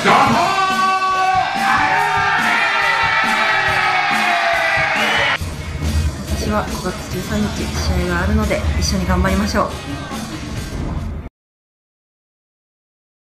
私は5月13日試合があるので一緒に頑張りましょう。